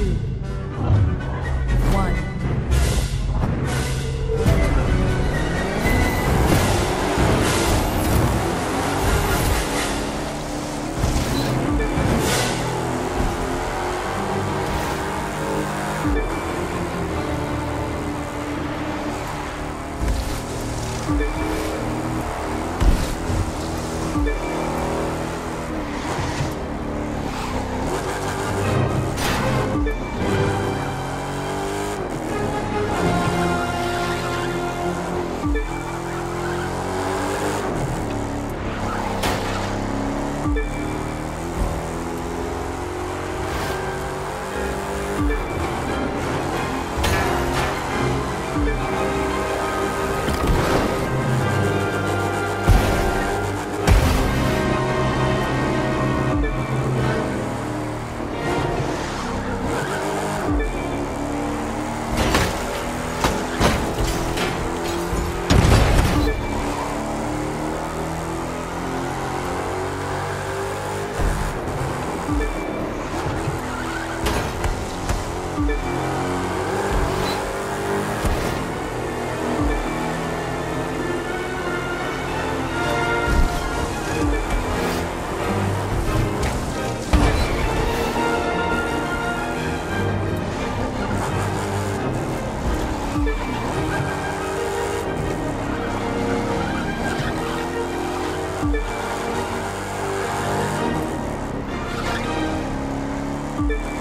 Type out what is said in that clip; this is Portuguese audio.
two. Thank you.